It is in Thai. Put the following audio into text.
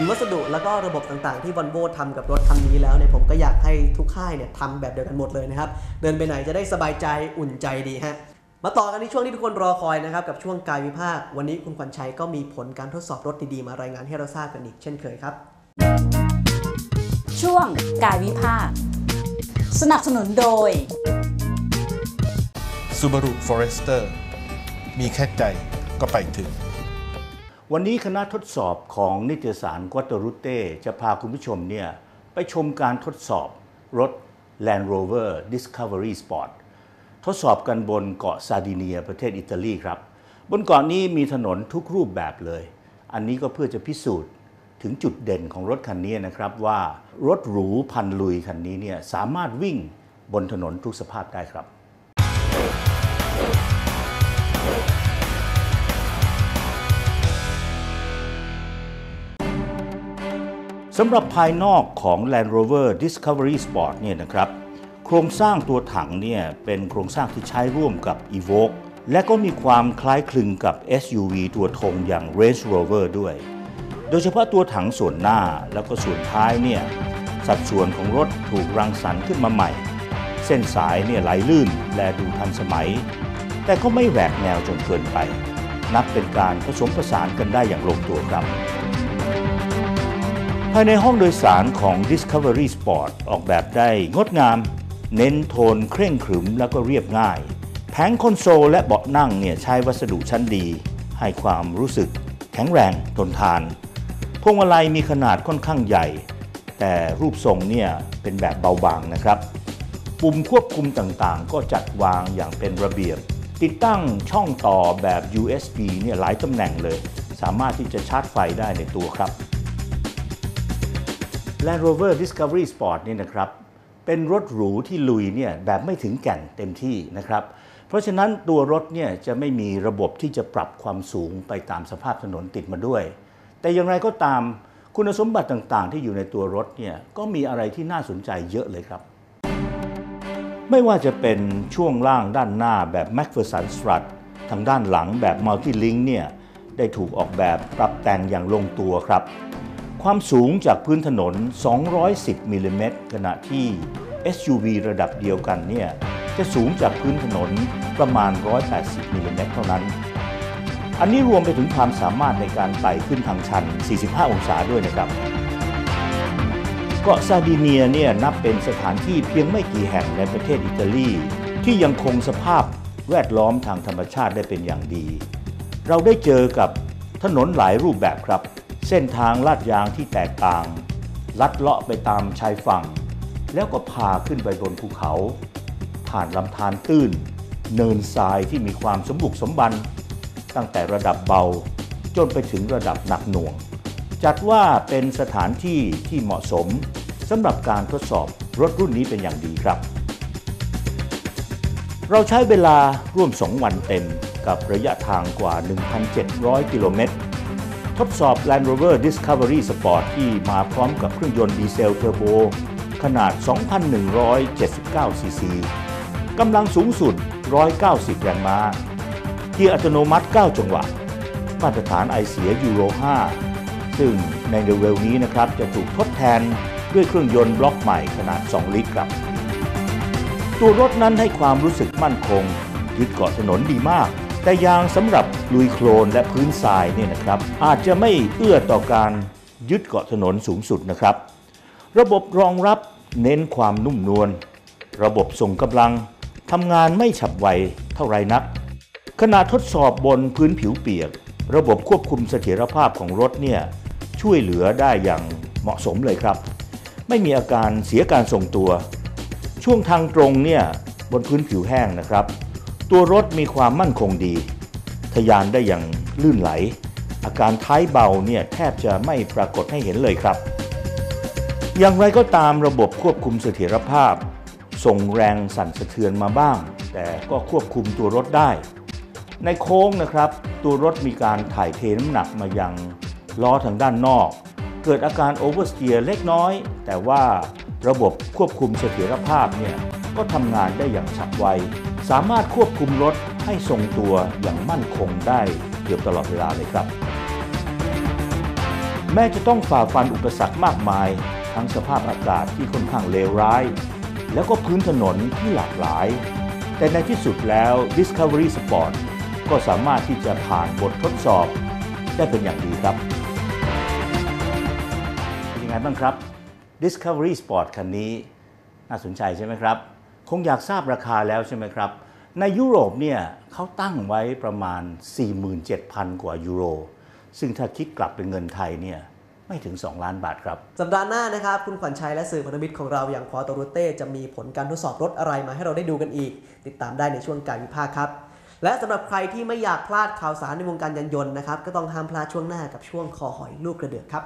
ห็นวัสดุแล้วก็ระบบต่างๆ ที่วอลโวทำกับรถคันนี้แล้วเนี่ยผมก็อยากให้ทุกค่ายเนี่ยทำแบบเดียวกันหมดเลยนะครับ เดินไปไหนจะได้สบายใจอุ่นใจดีฮะมาต่อกันที่ช่วงที่ทุกคนรอคอยนะครับกับช่วงกายวิภาค วันนี้คุณขวัญชัยก็มีผลการทดสอบรถดีๆมารายงานให้เราทราบกันอีกเช่นเคยครับ ช่วงกายวิภาค สนับสนุนโดย Subaru Forester มีแค่ใจก็ไปถึง วันนี้คณะทดสอบของนิตยสารกัตรุเต้จะพาคุณผู้ชมเนี่ยไปชมการทดสอบรถ Land Rover Discovery Sport ทดสอบกันบนเกาะซาดิเนียประเทศอิตาลีครับ บนเกาะนี้มีถนนทุกรูปแบบเลย อันนี้ก็เพื่อจะพิสูจน์ถึงจุดเด่นของรถคันนี้นะครับว่ารถหรูพันลุยคันนี้เนี่ยสามารถวิ่งบนถนนทุกสภาพได้ครับ สำหรับภายนอกของ Land Rover Discovery Sport เนี่ยนะครับ โครงสร้างตัวถังเนี่ยเป็นโครงสร้างที่ใช้ร่วมกับ Evoque และก็มีความคล้ายคลึงกับ SUV ตัวธงอย่าง Range Rover ด้วย โดยเฉพาะตัวถังส่วนหน้าแล้วก็ส่วนท้ายเนี่ยสัดส่วนของรถถูกรังสรรค์ขึ้นมาใหม่ เส้นสายเนี่ยไหลลื่นและดูทันสมัย แต่ก็ไม่แหวกแนวจนเกินไป นับเป็นการผสมผสานกันได้อย่างลงตัวครับายในห้องโดยสารของ Discovery Sport ออกแบบได้งดงาม เน้นโทนเคร่งขรึมแล้วก็เรียบง่าย แผงคอนโซลและเบาะนั่งเนี่ยใช้วัสดุชั้นดี ให้ความรู้สึกแข็งแรงทนทาน พวงมาลัยมีขนาดค่อนข้างใหญ่ แต่รูปทรงเนี่ยเป็นแบบเบาบางนะครับ ปุ่มควบคุมต่างๆ ก็จัดวางอย่างเป็นระเบียบ ติดตั้งช่องต่อแบบ USB เนี่ยหลายตำแหน่งเลย สามารถที่จะชาร์จไฟได้ในตัวครับ Land Rover Discovery Sport นี่นะครับเป็นรถหรูที่ลุยเนี่ยแบบไม่ถึงแก่นเต็มที่นะครับ เพราะฉะนั้นตัวรถเนี่ยจะไม่มีระบบที่จะปรับความสูงไปตามสภาพถนนติดมาด้วย แต่อย่างไรก็ตามคุณสมบัติต่างๆ ที่อยู่ในตัวรถเนี่ยก็มีอะไรที่น่าสนใจเยอะเลยครับ ไม่ว่าจะเป็นช่วงล่างด้านหน้าแบบ Macpherson Strut ทางด้านหลังแบบ Multi-Link เนี่ยได้ถูกออกแบบปรับแต่งอย่างลงตัวครับ ความสูงจากพื้นถนน 210 มิลลิเมตรขณะที่ SUV ระดับเดียวกันเนี่ยจะสูงจากพื้นถนนประมาณ 180 มิลลิเมตรเท่านั้น อันนี้รวมไปถึงความสามารถในการไต่ขึ้นทางชัน 45 องศาด้วยนะครับเกาะซาดิเนียเนี่ยนับเป็นสถานที่เพียงไม่กี่แห่งในประเทศอิตาลีที่ยังคงสภาพแวดล้อมทางธรรมชาติได้เป็นอย่างดี เราได้เจอกับถนนหลายรูปแบบครับ เส้นทางลาดยางที่แตกต่าง ลัดเลาะไปตามชายฝั่ง แล้วก็พาขึ้นไปบนภูเขา ผ่านลำธารตื้น เนินทรายที่มีความสมบุกสมบัน ตั้งแต่ระดับเบาจนไปถึงระดับหนักหน่วง จัดว่าเป็นสถานที่ที่เหมาะสมสำหรับการทดสอบรถรุ่นนี้เป็นอย่างดีครับ เราใช้เวลาร่วม 2 วันเต็มกับระยะทางกว่า 1,700 กิโลเมตร ทดสอบ Land Rover Discovery Sport ที่มาพร้อมกับเครื่องยนต์ดีเซลเทอร์โบ ขนาด 2,179 ซีซี กำลังสูงสุด 190 แรงม้า เกียร์อัตโนมัติ 9 จังหวะ มาตรฐานไอเสียยูโร 5 ซึ่งในเร็วๆนี้นะครับจะถูกทดแทนด้วยเครื่องยนต์บล็อกใหม่ขนาด 2 ลิตรครับ ตัวรถนั้นให้ความรู้สึกมั่นคงยึดเกาะถนนดีมาก แต่ยางสำหรับลุยโคลนและพื้นทรายเนี่ยนะครับ อาจจะไม่เอื้อต่อการยึดเกาะถนนสูงสุดนะครับ ระบบรองรับเน้นความนุ่มนวล ระบบส่งกำลังทำงานไม่ฉับไวเท่าไรนัก ขณะทดสอบบนพื้นผิวเปียก ระบบควบคุมเสถียรภาพของรถเนี่ยช่วยเหลือได้อย่างเหมาะสมเลยครับ ไม่มีอาการเสียการทรงตัว ช่วงทางตรงเนี่ยบนพื้นผิวแห้งนะครับ ตัวรถมีความมั่นคงดีทะยานได้อย่างลื่นไหล อาการท้ายเบาเนี่ยแทบจะไม่ปรากฏให้เห็นเลยครับ อย่างไรก็ตามระบบควบคุมเสถียรภาพ ส่งแรงสั่นสะเทือนมาบ้าง แต่ก็ควบคุมตัวรถได้ ในโค้งนะครับ ตัวรถมีการถ่ายเทน้ำหนักมายังล้อทางด้านนอก เกิดอาการโอเวอร์สเตียร์เล็กน้อย แต่ว่าระบบควบคุมเสถียรภาพเนี่ยก็ทำงานได้อย่างฉับไว สามารถควบคุมรถให้ทรงตัวอย่างมั่นคงได้เกือบตลอดเวลาเลยครับ แม้จะต้องฝ่าฟันอุปสรรคมากมาย ทั้งสภาพอากาศที่ค่อนข้างเลวร้าย แล้วก็พื้นถนนที่หลากหลาย แต่ในที่สุดแล้ว Discovery Sport ก็สามารถที่จะผ่านบททดสอบได้เป็นอย่างดีครับเป็นยังไงบ้างครับ Discovery Sport คันนี้น่าสนใจใช่ไหมครับ คงอยากทราบราคาแล้วใช่ไหมครับ ในยุโรปเนี่ยเขาตั้งไว้ประมาณ 47,000 กว่ายูโร ซึ่งถ้าคิดกลับเป็นเงินไทยเนี่ยไม่ถึง 2 ล้านบาทครับ สัปดาห์หน้านะครับ คุณขวัญชัยและสื่อพันธมิตรของเราอย่างพอตรูเต้จะมีผลการทดสอบรถอะไรมาให้เราได้ดูกันอีก ติดตามได้ในช่วงการวิพากษ์ครับ และสำหรับใครที่ไม่อยากพลาดข่าวสารในวงการยานยนต์นะครับก็ต้องห้ามพลาดช่วงหน้ากับช่วงคอหอยลูกกระเดือกครับ